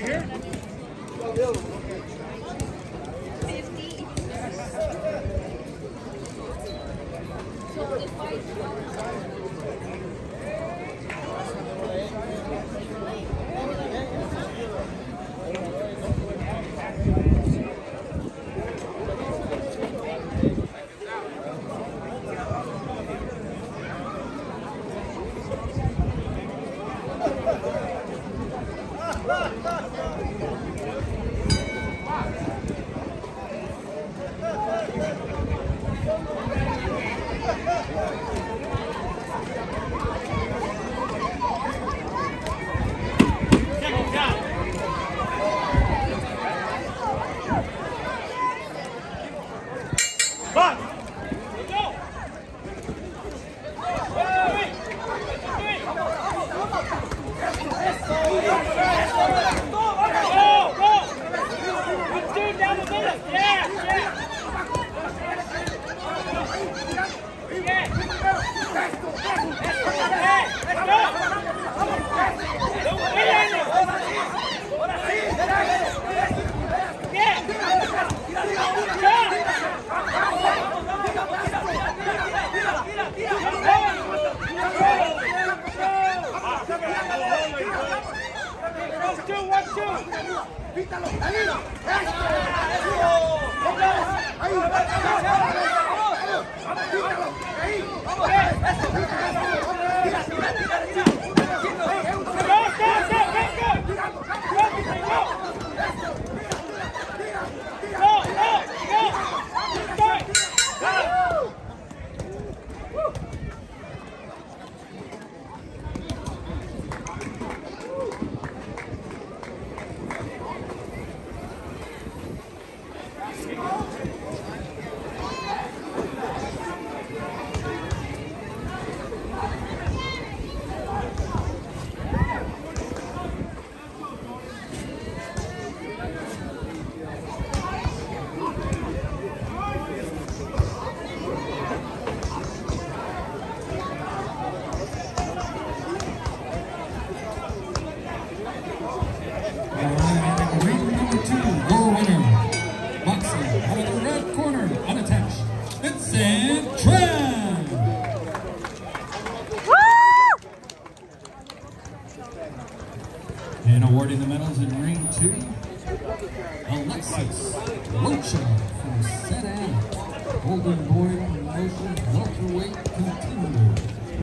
Right here? Vamos! ¡Quítalo! ¡Danilo! And awarding the medals in ring two, Alexis Rocha from Sedan, Golden Boy Promotions welterweight contender.